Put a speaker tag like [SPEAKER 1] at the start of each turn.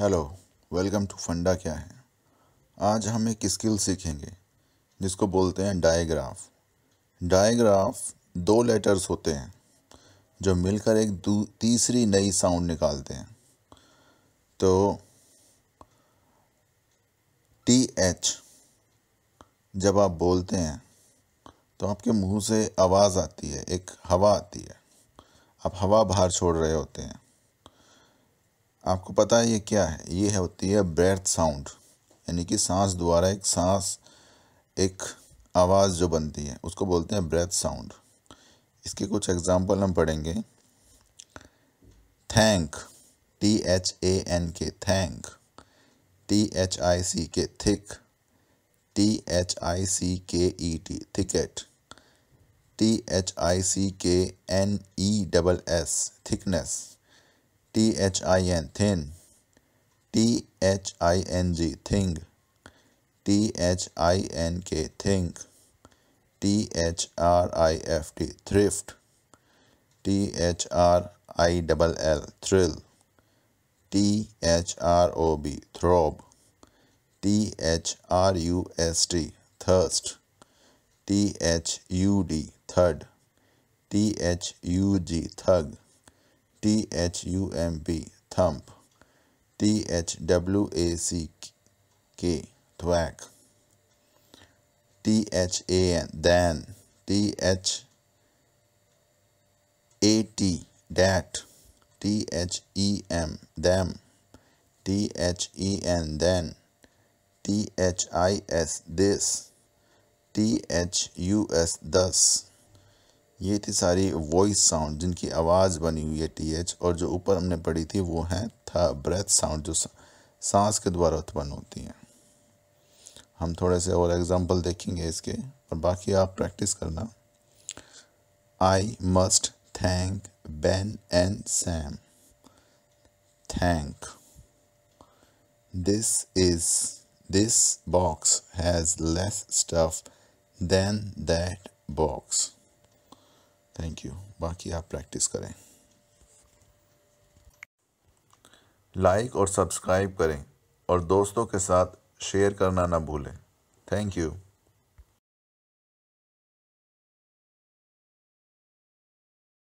[SPEAKER 1] Hello welcome to फंडा क्या है आज हम एक स्किल सीखेंगे, जिसको बोलते हैं डायग्राफ डायग्राफ दो लेटर्स होते हैं, जो मिलकर एक तीसरी नई साउंड निकालते हैं। तो टी एच जब आप बोलते हैं तो आपके मुँह से आवाज़ आती है, एक हवा आती है। आप हवा बाहर छोड़ रहे होते हैं। आपको पता है ये क्या है? ये होती है ब्रेथ साउंड यानी कि सांस द्वारा एक सांस, एक आवाज़ जो बनती है, उसको बोलते हैं ब्रेथ साउंड इसके कुछ एग्जांपल हम पढ़ेंगे. Thank T H A N K thank T H I C K thick T H I C K E T thicket T H I C K N E double S thickness T H I N thin T H I N G thing. T H I N K think T H R I F T thrift. T H R I thrill. T H R O B throb. T H R U S T thirst. T H U D thud. T H U G thug T H U M B thump. T H W A C K thwack. T H A N dan. T H A T dat. T H E M them. T H E N then. T H I S this. T H U S thus ये थी सारी voice sound जिनकी आवाज़ बनी हुई है T H और जो ऊपर हमने पढ़ी थी वो है था ब्रेथ साउंड जो सांस के द्वारा उत्पन्न होती हैं। हम थोड़े से और एग्जांपल देखेंगे इसके, और बाकी आप प्रैक्टिस करना। I must thank Ben and Sam thank this is this box has less stuff than that box thank you बाकी आप प्रैक्टिस करें। लाइक और सब्सक्राइब करें और दोस्तों के साथ शेयर करना ना भूलें। Thank you